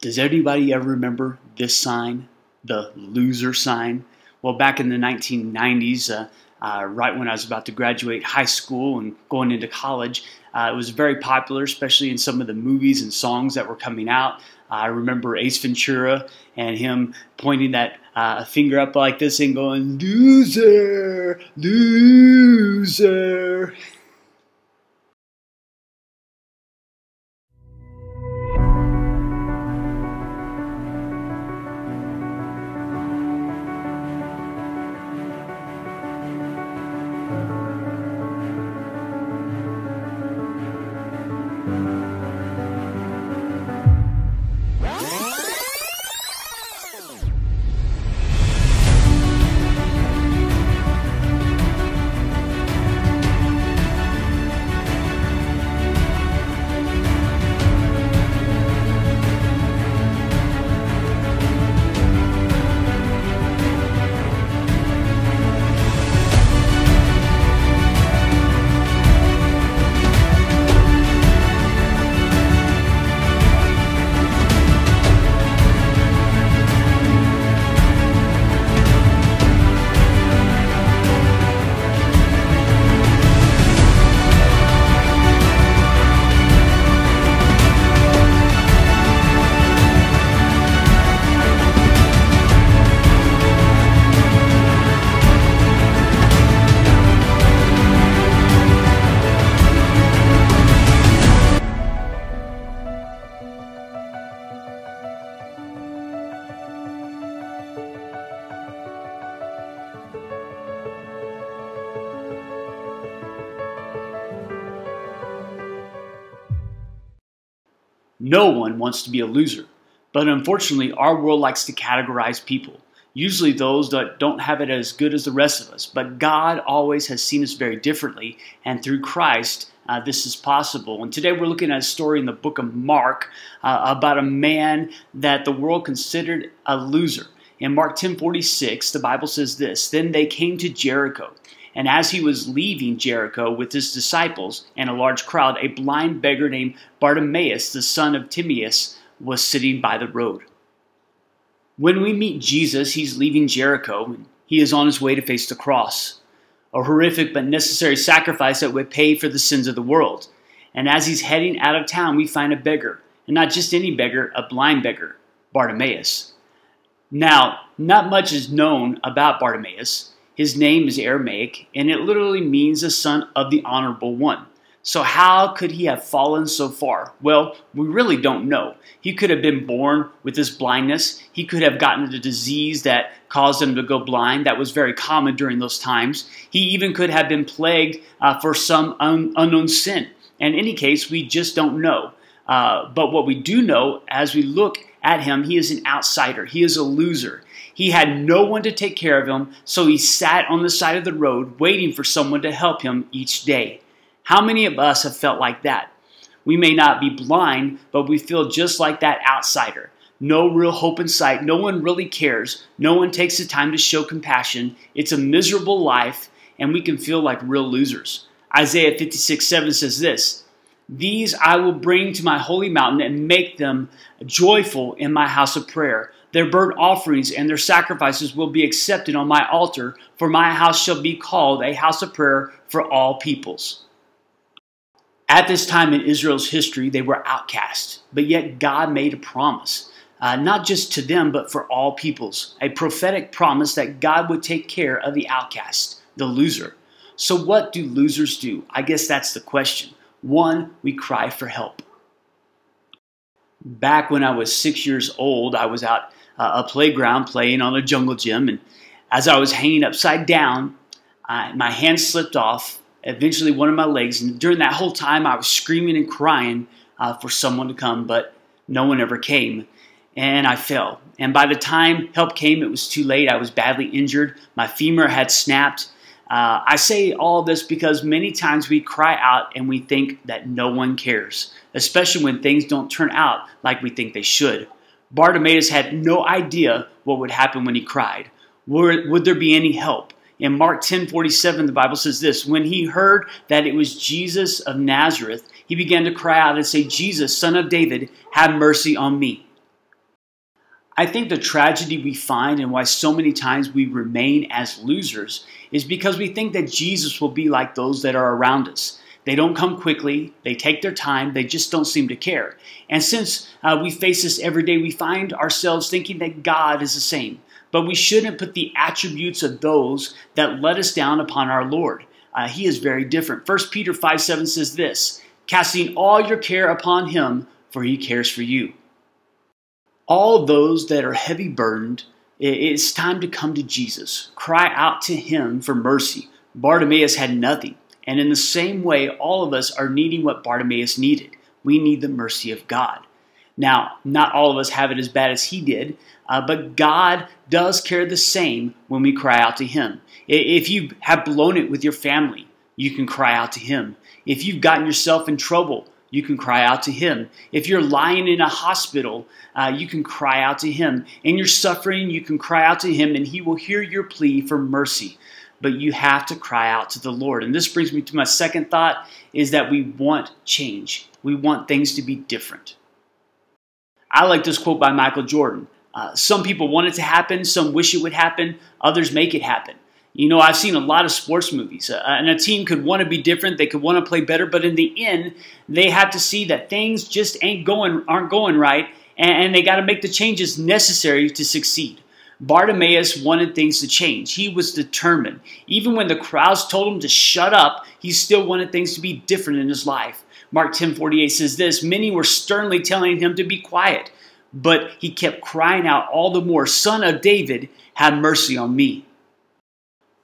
Does anybody ever remember this sign, the loser sign? Well, back in the 1990s, uh, uh, right when I was about to graduate high school and going into college, uh, it was very popular, especially in some of the movies and songs that were coming out. I remember Ace Ventura and him pointing that uh, finger up like this and going, loser, loser. No one wants to be a loser, but unfortunately, our world likes to categorize people. Usually, those that don't have it as good as the rest of us. But God always has seen us very differently, and through Christ, uh, this is possible. And today we're looking at a story in the book of Mark uh, about a man that the world considered a loser. In Mark 10:46, the Bible says this: Then they came to Jericho. And as he was leaving Jericho with his disciples and a large crowd, a blind beggar named Bartimaeus, the son of Timaeus, was sitting by the road. When we meet Jesus, he's leaving Jericho and he is on his way to face the cross, a horrific but necessary sacrifice that would pay for the sins of the world. And as he's heading out of town, we find a beggar, and not just any beggar, a blind beggar, Bartimaeus. Now, not much is known about Bartimaeus. His name is Aramaic, and it literally means the son of the honorable one. So, how could he have fallen so far? Well, we really don't know. He could have been born with this blindness. He could have gotten a disease that caused him to go blind. That was very common during those times. He even could have been plagued uh, for some un- unknown sin. In any case, we just don't know. Uh, but what we do know as we look at him, he is an outsider. He is a loser. He had no one to take care of him, so he sat on the side of the road waiting for someone to help him each day. How many of us have felt like that? We may not be blind, but we feel just like that outsider. No real hope in sight. No one really cares. No one takes the time to show compassion. It's a miserable life, and we can feel like real losers. Isaiah 56 7 says this These I will bring to my holy mountain and make them joyful in my house of prayer. Their burnt offerings and their sacrifices will be accepted on my altar, for my house shall be called a house of prayer for all peoples. At this time in Israel's history, they were outcast, but yet God made a promise, uh, not just to them, but for all peoples. A prophetic promise that God would take care of the outcast, the loser. So, what do losers do? I guess that's the question. One, we cry for help. Back when I was six years old, I was out uh, a playground playing on a jungle gym. And as I was hanging upside down, I, my hand slipped off, eventually one of my legs. And during that whole time, I was screaming and crying uh, for someone to come, but no one ever came. And I fell. And by the time help came, it was too late. I was badly injured. My femur had snapped. Uh, I say all this because many times we cry out and we think that no one cares, especially when things don't turn out like we think they should. Bartimaeus had no idea what would happen when he cried. Would, would there be any help? In Mark 10:47, the Bible says this: When he heard that it was Jesus of Nazareth, he began to cry out and say, "Jesus, son of David, have mercy on me." I think the tragedy we find and why so many times we remain as losers is because we think that Jesus will be like those that are around us. They don't come quickly, they take their time, they just don't seem to care. And since uh, we face this every day, we find ourselves thinking that God is the same. But we shouldn't put the attributes of those that let us down upon our Lord. Uh, he is very different. 1 Peter 5 7 says this casting all your care upon him, for he cares for you all those that are heavy burdened, it's time to come to Jesus. Cry out to him for mercy. Bartimaeus had nothing. And in the same way, all of us are needing what Bartimaeus needed. We need the mercy of God. Now, not all of us have it as bad as he did, uh, but God does care the same when we cry out to him. If you have blown it with your family, you can cry out to him. If you've gotten yourself in trouble, you can cry out to Him. If you're lying in a hospital, uh, you can cry out to Him. In your suffering, you can cry out to Him, and He will hear your plea for mercy. But you have to cry out to the Lord. And this brings me to my second thought is that we want change. We want things to be different. I like this quote by Michael Jordan. Uh, some people want it to happen, some wish it would happen, others make it happen. You know, I've seen a lot of sports movies, uh, and a team could want to be different. They could want to play better, but in the end, they have to see that things just ain't going, aren't going right, and, and they got to make the changes necessary to succeed. Bartimaeus wanted things to change. He was determined. Even when the crowds told him to shut up, he still wanted things to be different in his life. Mark 10:48 says this, many were sternly telling him to be quiet, but he kept crying out all the more, "Son of David, have mercy on me."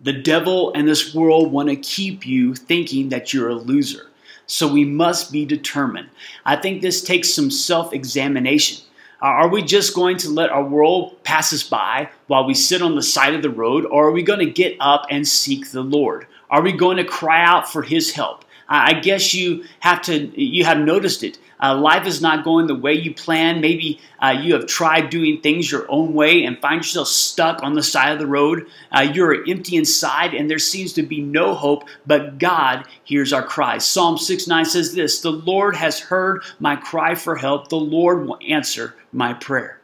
The devil and this world want to keep you thinking that you're a loser. So we must be determined. I think this takes some self examination. Uh, are we just going to let our world pass us by while we sit on the side of the road, or are we going to get up and seek the Lord? Are we going to cry out for His help? I guess you have to, you have noticed it uh, life is not going the way you plan. Maybe uh, you have tried doing things your own way and find yourself stuck on the side of the road. Uh, you're empty inside and there seems to be no hope, but God hears our cries. Psalm 6 9 says this The Lord has heard my cry for help, the Lord will answer my prayer.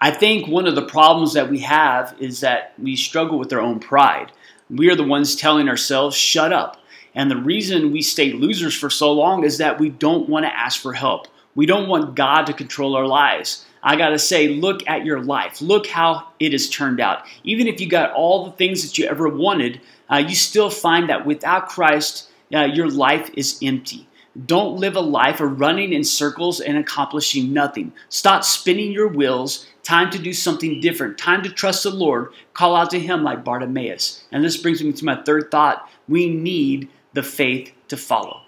I think one of the problems that we have is that we struggle with our own pride. We are the ones telling ourselves, shut up. And the reason we stay losers for so long is that we don't want to ask for help. We don't want God to control our lives. I got to say, look at your life. Look how it has turned out. Even if you got all the things that you ever wanted, uh, you still find that without Christ, uh, your life is empty. Don't live a life of running in circles and accomplishing nothing. Stop spinning your wheels. Time to do something different. Time to trust the Lord. Call out to Him like Bartimaeus. And this brings me to my third thought. We need the faith to follow.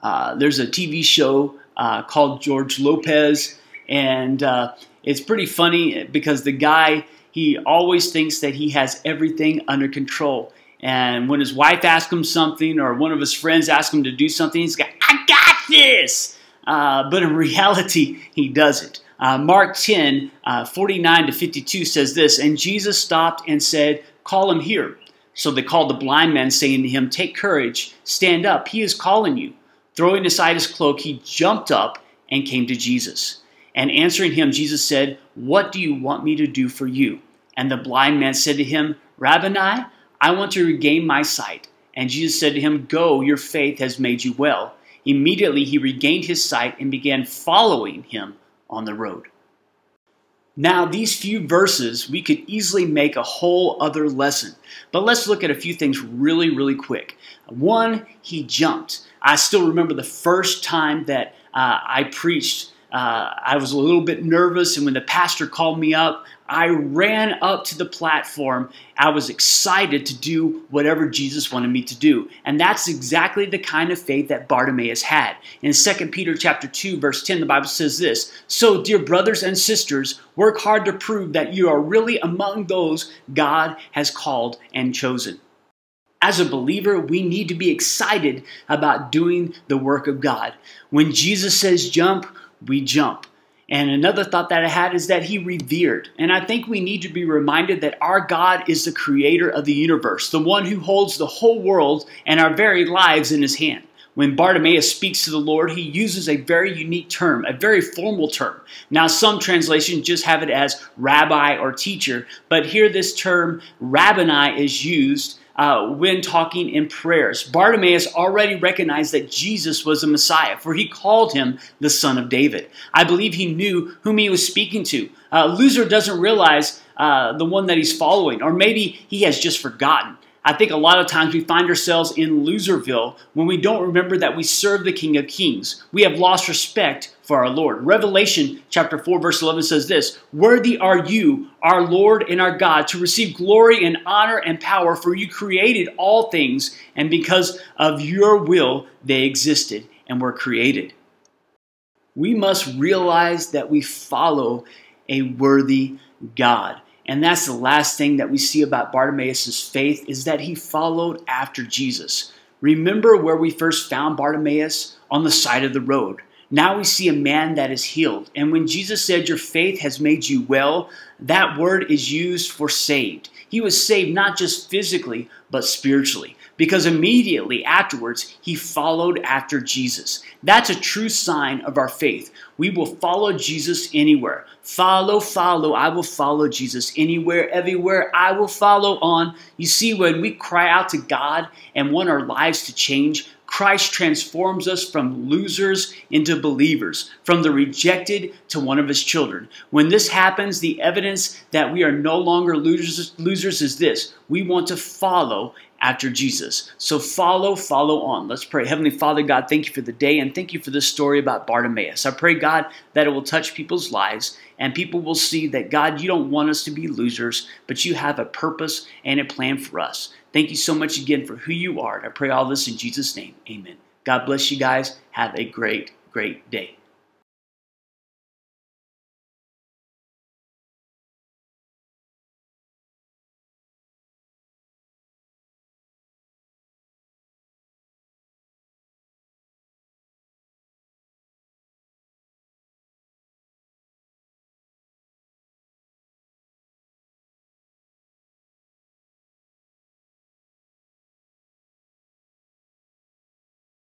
Uh, there's a TV show uh, called George Lopez, and uh, it's pretty funny because the guy he always thinks that he has everything under control. And when his wife asks him something, or one of his friends asks him to do something, he's like, "I got this." Uh, but in reality, he doesn't. Uh, Mark 10, uh, 49 to 52 says this, and Jesus stopped and said, "Call him here." So they called the blind man, saying to him, Take courage, stand up, he is calling you. Throwing aside his cloak, he jumped up and came to Jesus. And answering him, Jesus said, What do you want me to do for you? And the blind man said to him, Rabboni, I want to regain my sight. And Jesus said to him, Go, your faith has made you well. Immediately he regained his sight and began following him on the road. Now, these few verses, we could easily make a whole other lesson. But let's look at a few things really, really quick. One, he jumped. I still remember the first time that uh, I preached uh, I was a little bit nervous, and when the pastor called me up, I ran up to the platform. I was excited to do whatever Jesus wanted me to do. And that's exactly the kind of faith that Bartimaeus had. In 2 Peter chapter 2 verse 10 the Bible says this, "So dear brothers and sisters, work hard to prove that you are really among those God has called and chosen." As a believer, we need to be excited about doing the work of God. When Jesus says jump, we jump. And another thought that I had is that he revered. And I think we need to be reminded that our God is the creator of the universe, the one who holds the whole world and our very lives in his hand. When Bartimaeus speaks to the Lord, he uses a very unique term, a very formal term. Now, some translations just have it as rabbi or teacher, but here this term rabboni is used uh, when talking in prayers. Bartimaeus already recognized that Jesus was the Messiah, for he called him the Son of David. I believe he knew whom he was speaking to. Uh, loser doesn't realize uh, the one that he's following, or maybe he has just forgotten. I think a lot of times we find ourselves in Loserville when we don't remember that we serve the King of Kings. We have lost respect for our Lord. Revelation chapter 4 verse 11 says this, Worthy are you, our Lord and our God, to receive glory and honor and power, for you created all things, and because of your will they existed and were created. We must realize that we follow a worthy God. And that's the last thing that we see about Bartimaeus' faith is that he followed after Jesus. Remember where we first found Bartimaeus? On the side of the road. Now we see a man that is healed. And when Jesus said, Your faith has made you well, that word is used for saved. He was saved not just physically, but spiritually because immediately afterwards he followed after Jesus. That's a true sign of our faith. We will follow Jesus anywhere. Follow, follow, I will follow Jesus anywhere, everywhere, I will follow on. You see, when we cry out to God and want our lives to change, Christ transforms us from losers into believers, from the rejected to one of his children. When this happens, the evidence that we are no longer losers, losers is this we want to follow after Jesus. So follow, follow on. Let's pray. Heavenly Father, God, thank you for the day and thank you for this story about Bartimaeus. I pray, God, that it will touch people's lives and people will see that, God, you don't want us to be losers, but you have a purpose and a plan for us. Thank you so much again for who you are. And I pray all this in Jesus' name. Amen. God bless you guys. Have a great, great day.